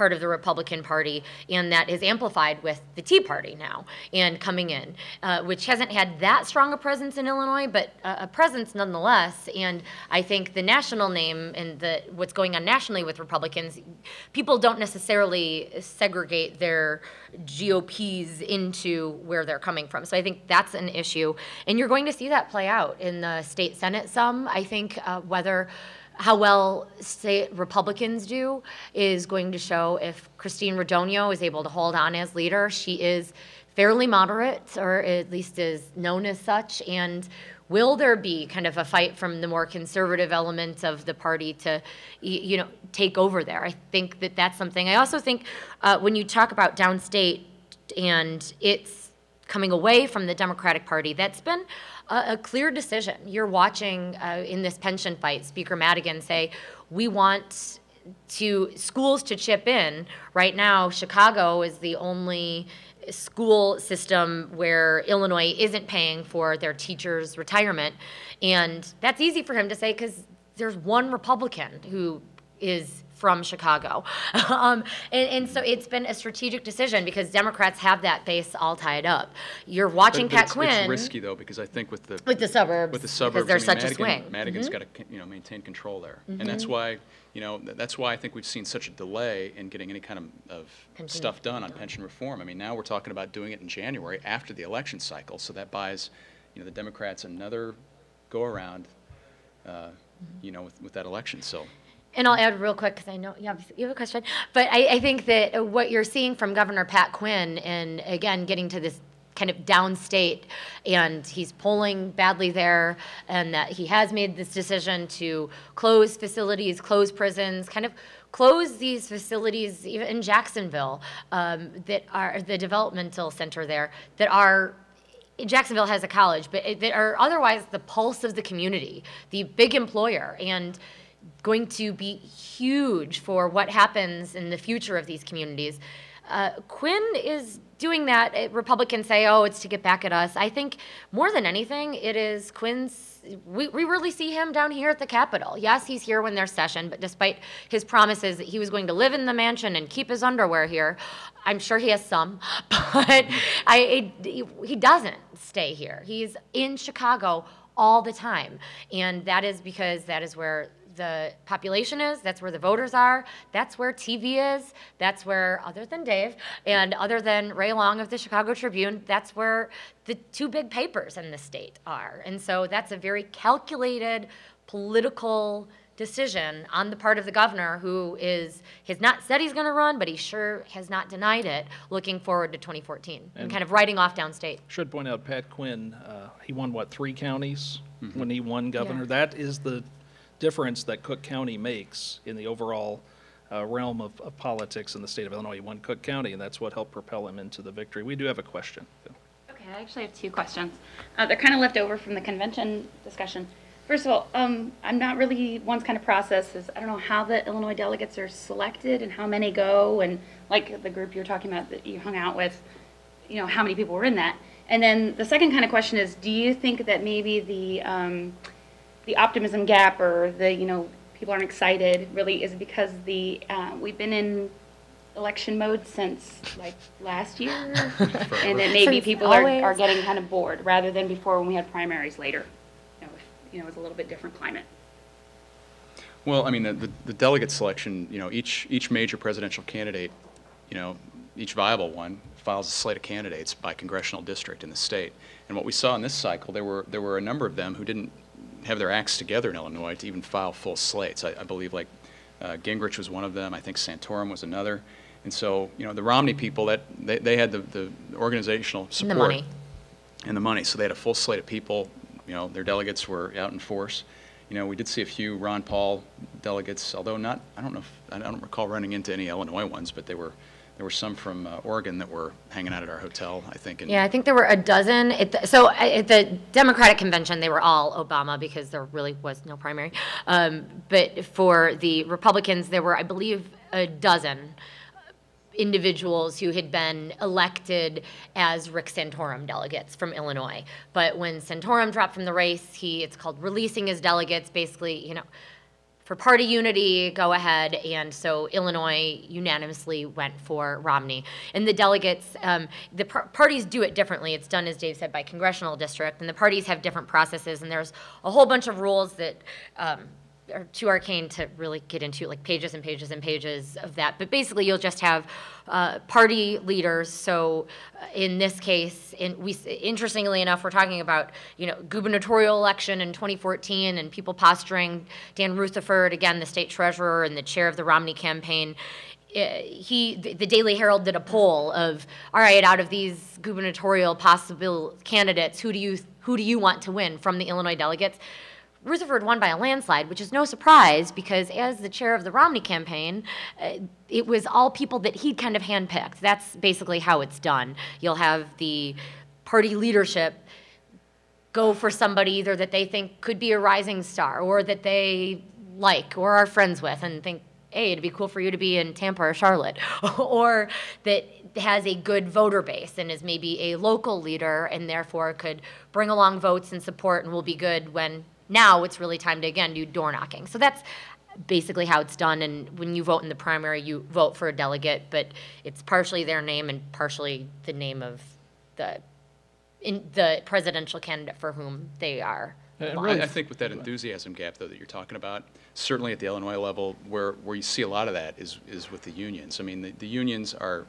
part of the Republican Party, and that is amplified with the Tea Party now and coming in, uh, which hasn't had that strong a presence in Illinois, but a, a presence nonetheless. And I think the national name and the what's going on nationally with Republicans, people don't necessarily segregate their GOPs into where they're coming from. So I think that's an issue, and you're going to see that play out in the state senate. Some I think uh, whether how well Republicans do is going to show if Christine Radogno is able to hold on as leader. She is fairly moderate, or at least is known as such, and will there be kind of a fight from the more conservative elements of the party to, you know, take over there? I think that that's something. I also think uh, when you talk about downstate and it's coming away from the Democratic Party, that's been a, a clear decision. You're watching uh, in this pension fight, Speaker Madigan say, we want to schools to chip in. Right now, Chicago is the only school system where Illinois isn't paying for their teachers' retirement. And that's easy for him to say because there's one Republican who is from Chicago. um, and, and, so it's been a strategic decision because Democrats have that base all tied up. You're watching But- but Pat it's- Quinn It's risky though, because I think with the. with the suburbs With the suburbs. because I there's mean, such a Madigan- swing. Madigan's Mhm. got to, you know, maintain control there. And that's why, you know, that's why I think we've seen such a delay in getting any kind of, of Pension stuff done on pension reform. I mean, now we're talking about doing it in January after the election cycle, so that buys, you know, the Democrats another go-around, uh, you know, with, with that election, so. And I'll add real quick, because I know you have, you have a question, but I, I think that what you're seeing from Governor Pat Quinn, and again, getting to this kind of downstate, and he's polling badly there, and that he has made this decision to close facilities, close prisons, kind of close these facilities even in Jacksonville um, that are the developmental center there that are Jacksonville has a college, but it- that are otherwise the pulse of the community, the big employer, and going to be huge for what happens in the future of these communities. Uh, Quinn is doing that. Uh, Republicans say, oh, it's to get back at us. I think more than anything, it is Quinn's. We, we really see him down here at the Capitol. Yes, he's here when there's session, but despite his promises that he was going to live in the mansion and keep his underwear here, I'm sure he has some, but I, he doesn't stay here. He's in Chicago all the time. And that is because that is where the population is, that's where the voters are, that's where TV is, that's where, other than Dave, and other than Ray Long of the Chicago Tribune, that's where the two big papers in the state are. And so that's a very calculated political decision on the part of the governor who is has not said he's going to run but he sure has not denied it looking forward to 2014 and, And- kind of writing off downstate Should point out, Pat Quinn, uh, he won, what, three counties when he won governor? Yeah. That is the difference that Cook County makes in the overall uh, realm of, of politics in the state of Illinois. He won Cook County, and that's what helped propel him into the victory. We do have a question. Okay, I actually have two questions. Uh, they're kind of left over from the convention discussion. First of all, um, I'm not really, one's kind of process is, I don't know how the Illinois delegates are selected and how many go, and like the group you're talking about that you hung out with, you know, how many people were in that? And then the second kind of question is, do you think that maybe the, um, the optimism gap or the, you know, people aren't excited really is because the, uh, we've been in election mode since like last year? And that maybe Since people are, are getting kind of bored, rather than before when we had primaries later. You know, if- you know, it was a little bit different climate. Well, I mean, the- the the delegate selection, you know, each, each major presidential candidate, you know, each viable one files a slate of candidates by congressional district in the state. And what we saw in this cycle, there were, there were a number of them who didn't have their acts together in Illinois to even file full slates. I, I believe like uh, Gingrich was one of them, I think Santorum was another. And so, you know, the Romney people, that, they, they had the, the organizational and support the money and the money. So they had a full slate of people. You know, their delegates were out in force. You know, we did see a few Ron Paul delegates, although not. I don't know. If, I don't recall running into any Illinois ones, but they were. There were some from uh, Oregon that were hanging out at our hotel. I think. Yeah, I think there were a dozen. So at the Democratic convention, they were all Obama because there really was no primary. Um, but for the Republicans, there were, I believe, a dozen individuals who had been elected as Rick Santorum delegates from Illinois. But when Santorum dropped from the race, he it's called releasing his delegates. Basically, you know, for party unity, go ahead. And so Illinois unanimously went for Romney. And the delegates, um, the par- parties do it differently. It's done, as Dave said, by congressional district, and the parties have different processes. And there's a whole bunch of rules that um, are too arcane to really get into, like pages and pages and pages of that. But basically, you'll just have uh, party leaders. So uh, in this case, in, we interestingly enough, we're talking about you know gubernatorial election in 2014 and people posturing Dan Rutherford again, the state treasurer and the chair of the Romney campaign. Uh, he, the Daily Herald did a poll of, all right, out of these gubernatorial possible candidates, who do you who do you want to win from the Illinois delegates? Rutherford won by a landslide, which is no surprise because as the chair of the Romney campaign, uh, it was all people that he'd kind of handpicked. That's basically how it's done. You'll have the party leadership go for somebody either that they think could be a rising star or that they like or are friends with and think, hey, it'd be cool for you to be in Tampa or Charlotte, or that has a good voter base and is maybe a local leader and therefore could bring along votes and support and will be good when now it's really time to again do door knocking. So that's basically how it's done. And when you vote in the primary, you vote for a delegate, but it's partially their name and partially the name of the in the presidential candidate for whom they are. And I, really- I think with that enthusiasm gap, though, that you're talking about, certainly at the Illinois level, where, where you see a lot of that is, is with the unions. I mean, the, the unions are,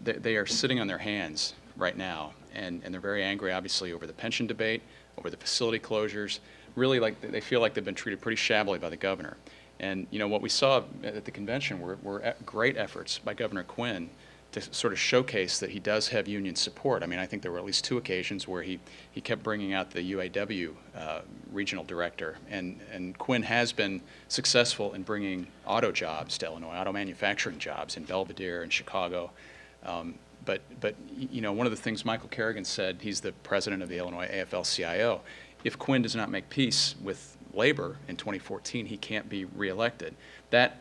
they, they are sitting on their hands right now, and, and they're very angry, obviously, over the pension debate, over the facility closures. Really, like, they feel like they've been treated pretty shabbily by the governor. And, you know, what we saw at the convention were, were great efforts by Governor Quinn to sort of showcase that he does have union support. I mean, I think there were at least two occasions where he, he kept bringing out the UAW uh, regional director, and, and Quinn has been successful in bringing auto jobs to Illinois, auto manufacturing jobs in Belvidere and Chicago. Um, but, but, you know, one of the things Michael Carrigan said, he's the president of the Illinois AFL-CIO, if Quinn does not make peace with labor in 2014, he can't be reelected. That,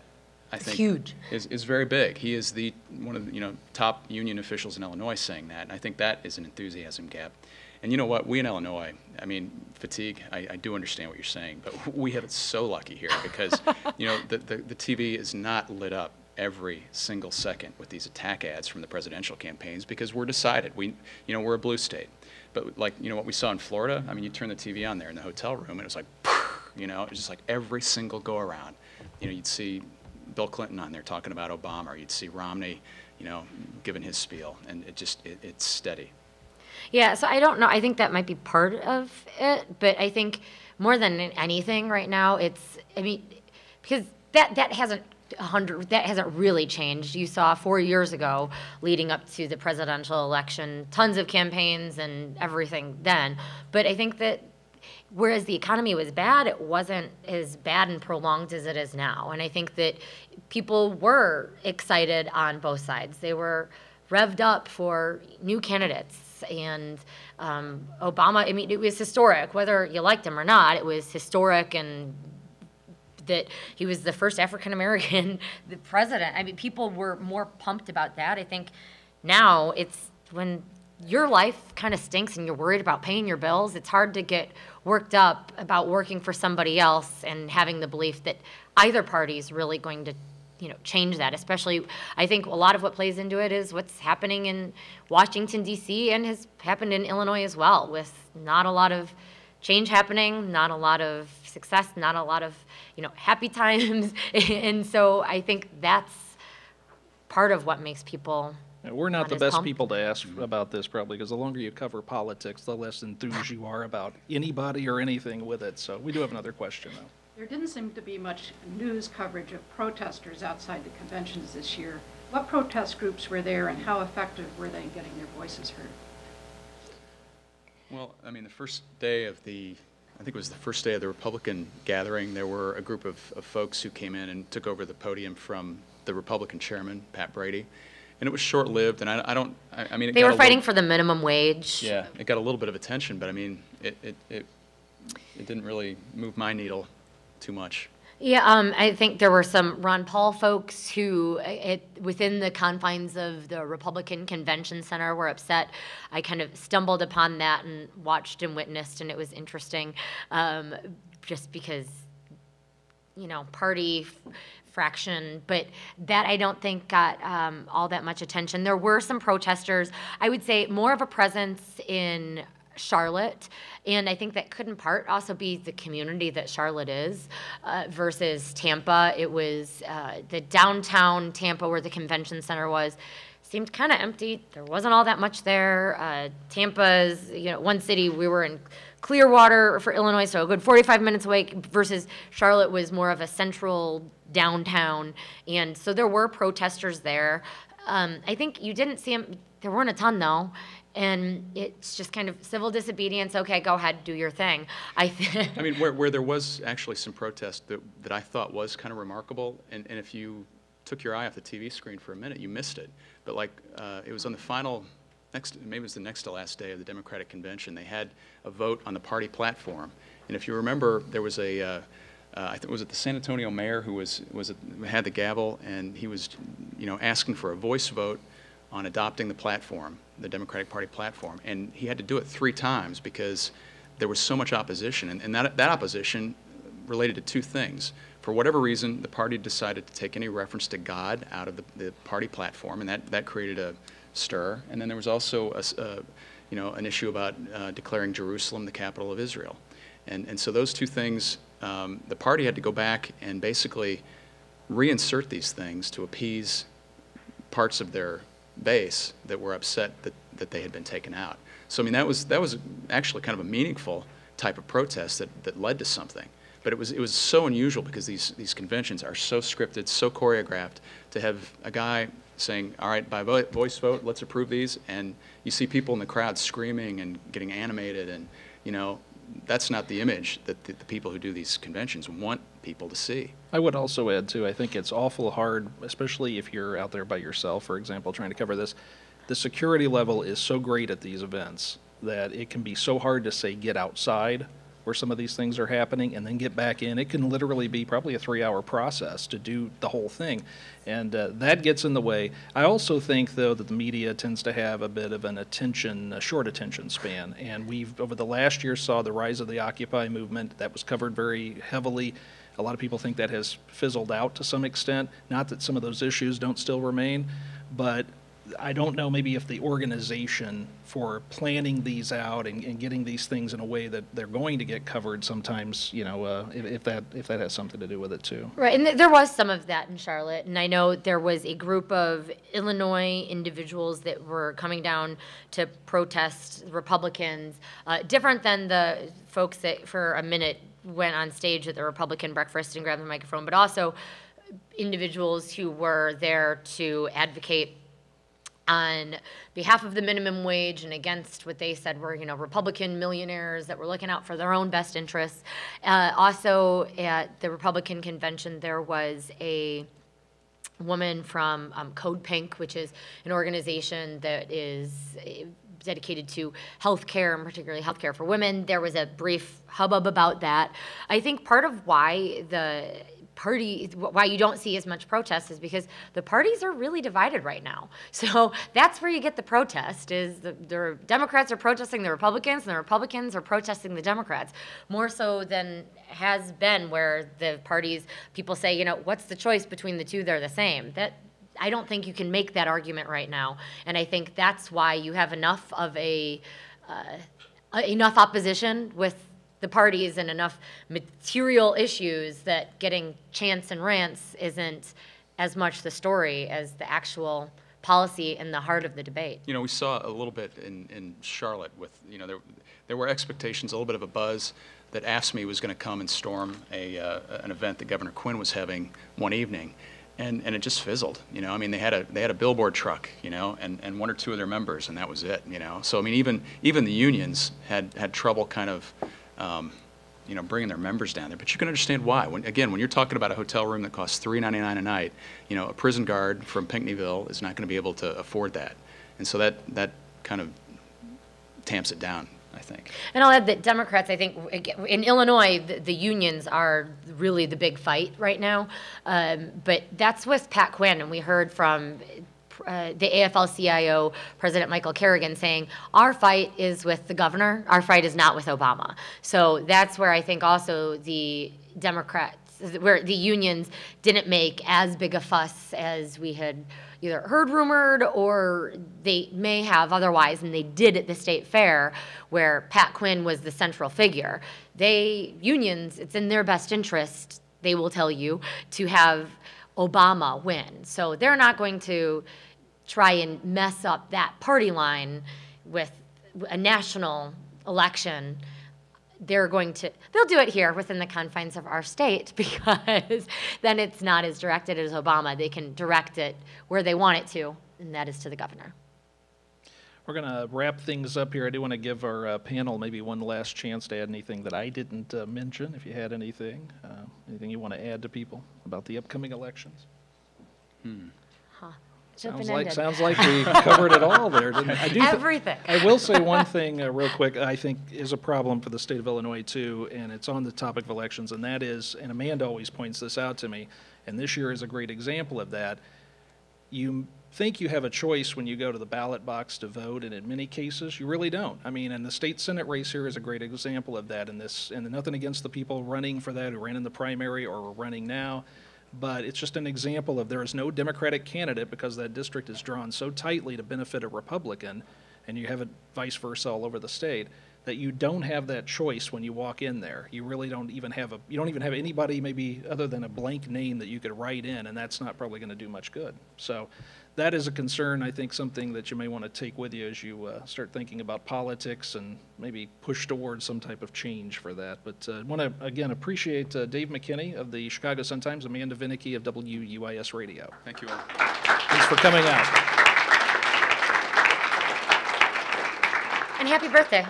I think, huge. is, is very big. He is the one of the you know top union officials in Illinois saying that, and I think that is an enthusiasm gap. And you know what? We in Illinois, I mean, fatigue. I, I do understand what you're saying, but we have it so lucky here because you know the, the the TV is not lit up every single second with these attack ads from the presidential campaigns because we're decided. We you know we're a blue state, but like you know what we saw in Florida. I mean, you turn the TV on there in the hotel room, and it was like, you know, it was just like every single go around. You know, you'd see Bill Clinton on there talking about Obama, you'd see Romney, you know, giving his spiel, and it just it, it's steady. Yeah, so I don't know. I think that might be part of it, but I think more than anything right now, it's I mean, because that that hasn't a hundred that hasn't really changed. You saw four years ago, leading up to the presidential election, tons of campaigns and everything then. But I think that whereas the economy was bad, it wasn't as bad and prolonged as it is now. And I think that people were excited on both sides. They were revved up for new candidates. And um, Obama, I mean, it was historic, whether you liked him or not, it was historic and that he was the first African American president. I mean, people were more pumped about that. I think now it's when your life kind of stinks and you're worried about paying your bills, it's hard to get worked up about working for somebody else and having the belief that either party is really going to you know change that especially i think a lot of what plays into it is what's happening in washington d.c and has happened in illinois as well with not a lot of change happening not a lot of success not a lot of you know happy times and so i think that's part of what makes people We're not not the best pumped. people to ask mm-hmm. about this probably, because the longer you cover politics, the less enthused you are about anybody or anything with it. So we do have another question, though. There didn't seem to be much news coverage of protesters outside the conventions this year. What protest groups were there and how effective were they in getting their voices heard? Well, I mean, the first day of the, I think it was the first day of the Republican gathering, there were a group of, of folks who came in and took over the podium from the Republican chairman, Pat Brady. And it was short-lived, and I, I don't, I, I mean, it they were fighting little- for the minimum wage Yeah, it got a little bit of attention, but I mean, it, it, it, it didn't really move my needle too much. Yeah, um, I think there were some Ron Paul folks who, uh, it, within the confines of the Republican Convention Center, were upset. I kind of stumbled upon that and watched and witnessed, and it was interesting, um, just because you know, party fraction, but that I don't think got um, all that much attention. There were some protesters. I would say more of a presence in Charlotte, and I think that could in part also be the community that Charlotte is uh, versus Tampa. It was uh, the downtown Tampa where the convention center was seemed kind of empty. There wasn't all that much there. Uh, Tampa's, you know, one city we were in Clearwater for Illinois, so a good 45 minutes away, versus Charlotte was more of a central downtown, and so there were protesters there. Um, I think you didn't see them. There weren't a ton though, and it's just kind of civil disobedience. Okay, go ahead, do your thing. I think. I mean, where, where there was actually some protest that, that I thought was kind of remarkable, and, and if you took your eye off the TV screen for a minute, you missed it. But like, uh, it was on the final, next, maybe it was the next to last day of the Democratic Convention, they had a vote on the party platform. And if you remember, there was a, uh, uh, I think, was it the San Antonio mayor who was, was, it- had the gavel, and he was, you know, asking for a voice vote on adopting the platform, the Democratic Party platform. And he had to do it three times because there was so much opposition. And, and that, that opposition related to two things. For whatever reason, the party decided to take any reference to God out of the, the party platform, and that, that created a stir. And then there was also a, uh, you know, an issue about uh, declaring Jerusalem the capital of Israel. And, and so those two things, um, the party had to go back and basically reinsert these things to appease parts of their base that were upset that, that they had been taken out. So I mean that was that was actually kind of a meaningful type of protest that, that led to something. But it was it was so unusual because these these conventions are so scripted, so choreographed to have a guy saying, "All right, by voice vote, let's approve these," and you see people in the crowd screaming and getting animated, and you know that's not the image that the, the people who do these conventions want people to see. I would also add too, I think it's awful hard, especially if you're out there by yourself, for example, trying to cover this. The security level is so great at these events that it can be so hard to say, get outside where some of these things are happening and then get back in. It can literally be probably a three-hour process to do the whole thing. And uh, that gets in the way. I also think, though, that the media tends to have a bit of an attention, a short attention span. And we've, over the last year, saw the rise of the Occupy movement. That was covered very heavily. A lot of people think that has fizzled out to some extent. Not that some of those issues don't still remain, but I don't know maybe if the organization for planning these out and, and getting these things in a way that they're going to get covered sometimes, you know, uh, if, if that if that has something to do with it too. Right, and th- there was some of that in Charlotte, and I know there was a group of Illinois individuals that were coming down to protest Republicans, uh, different than the folks that for a minute went on stage at the Republican breakfast and grabbed the microphone, but also individuals who were there to advocate on behalf of the minimum wage and against what they said were, you know, Republican millionaires that were looking out for their own best interests. Uh, also, at the Republican convention, there was a woman from um, Code Pink, which is an organization that is dedicated to healthcare and particularly healthcare for women. There was a brief hubbub about that. I think part of why the party why you don't see as much protest is because the parties are really divided right now so that's where you get the protest is the, the democrats are protesting the republicans and the republicans are protesting the democrats more so than has been where the parties people say you know what's the choice between the two they're the same that I don't think you can make that argument right now. And I think that's why you have enough of a, uh, enough opposition with the parties and enough material issues that getting chants and rants isn't as much the story as the actual policy in the heart of the debate. You know, we saw a little bit in, in Charlotte with, you know, there, there were expectations, a little bit of a buzz that AFSCME was going to come and storm a, uh, an event that Governor Quinn was having one evening. And, and it just fizzled, you know. I mean, they had a they had a billboard truck, you know, and, and one or two of their members, and that was it, you know. So I mean, even even the unions had had trouble kind of, um, you know, bringing their members down there. But you can understand why. When again, when you're talking about a hotel room that costs three ninety nine a night, you know, a prison guard from Pinckneyville is not going to be able to afford that, and so that that kind of tamps it down, I think. And I'll add that Democrats, I think, in Illinois, the, the unions are really the big fight right now. Um, but that's with Pat Quinn, and we heard from uh, the AFL-CIO President Michael Carrigan saying, "Our fight is with the governor. Our fight is not with Obama." So that's where I think also the Democrats where the unions didn't make as big a fuss as we had either heard rumored or they may have otherwise, and they did at the state fair where Pat Quinn was the central figure. They, unions, it's in their best interest, they will tell you, to have Obama win. So they're not going to try and mess up that party line with a national election they're going to they'll do it here within the confines of our state because then it's not as directed as obama they can direct it where they want it to and that is to the governor We're going to wrap things up here. I do want to give our uh, panel maybe one last chance to add anything that I didn't uh, mention, if you had anything. Uh, Anything you want to add to people about the upcoming elections? Sounds like, sounds like we covered it all there, didn't I? Do thi- everything I will say one thing uh, real quick, I think is a problem for the state of Illinois too, and it's on the topic of elections, and that is, and Amanda always points this out to me, and this year is a great example of that. You think you have a choice when you go to the ballot box to vote, and in many cases, you really don't. I mean, and the state senate race here is a great example of that, and this, and nothing against the people running for that who ran in the primary or are running now. But it's just an example of there is no Democratic candidate because that district is drawn so tightly to benefit a Republican, and you have it vice versa all over the state, that you don't have that choice when you walk in there. You really don't even have a, you don't even have anybody maybe other than a blank name that you could write in, and that's not probably going to do much good. So that is a concern, I think, something that you may want to take with you as you uh, start thinking about politics and maybe push towards some type of change for that. But I want to, again, appreciate uh, Dave McKinney of the Chicago Sun-Times, Amanda Vinicky of WUIS Radio. Thank you all. Thanks for coming out. and happy birthday